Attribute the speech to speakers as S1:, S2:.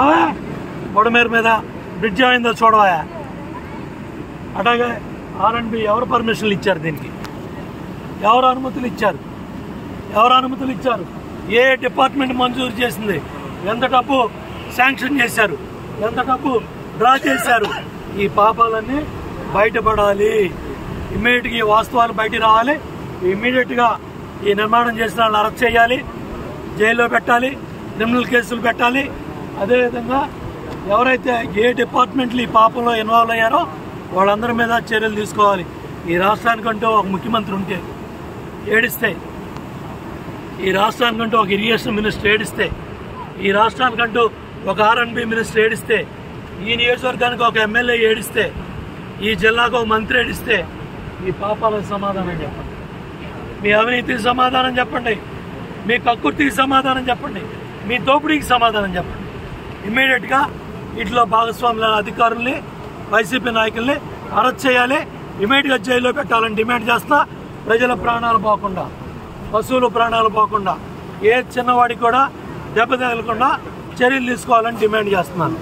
S1: అవే బొడమేరు మీద బ్రిడ్జ్ అయిందో చూడవా అట్లాగే ఆర్ఎండ్బి ఎవరు పర్మిషన్లు ఇచ్చారు దీనికి? ఎవరు అనుమతులు ఇచ్చారు? ఎవరు అనుమతులు ఇచ్చారు? ఏ డిపార్ట్మెంట్ మంజూరు చేసింది? ఎంత డబ్బు శాంక్షన్ చేశారు? ఎంత డబ్బు డ్రా చేశారు? ఈ పాపాలన్నీ బయటపడాలి. ఇమ్మీడియట్గా ఈ వాస్తవాలు బయట రావాలి. ఇమ్మీడియట్గా ఈ నిర్మాణం చేసిన వాళ్ళని అరెస్ట్ చేయాలి. జైల్లో పెట్టాలి. క్రిమినల్ కేసులు పెట్టాలి. అదేవిధంగా ఎవరైతే ఏ డిపార్ట్మెంట్లు ఈ పాపంలో ఇన్వాల్వ్ అయ్యారో వాళ్ళందరి మీద చర్యలు తీసుకోవాలి. ఈ రాష్ట్రానికంటూ ఒక ముఖ్యమంత్రి ఉంటే ఏడిస్తే ఈ రాష్ట్రానికంటూ ఒక ఇరిగేషన్ మినిస్టర్ ఏడిస్తే ఈ రాష్ట్రానికంటూ ఒక ఆర్ఎన్బి మినిస్టర్ ఏడిస్తే ఈ నియోజకవర్గానికి ఒక ఎమ్మెల్యే ఏడిస్తే ఈ జిల్లాకు ఒక మంత్రి ఏడిస్తే ఈ పాపాలకు సమాధానం చెప్పండి. మీ అవినీతికి సమాధానం చెప్పండి. మీ కక్కుర్తికి సమాధానం చెప్పండి. మీ దోపిడీకి సమాధానం చెప్పండి. ఇమ్మీడియట్గా ఇట్లా భాగస్వాముల అధికారుల్ని వైసీపీ నాయకుల్ని అరెస్ట్ చేయాలి. ఇమీడియట్గా జైల్లో పెట్టాలని డిమాండ్ చేస్తా. ప్రజల ప్రాణాలు పోకుండా పశువుల ప్రాణాలు పోకుండా ఏ చిన్నవాడికి కూడా దెబ్బ తగలకుండా చర్యలు తీసుకోవాలని డిమాండ్ చేస్తున్నాను.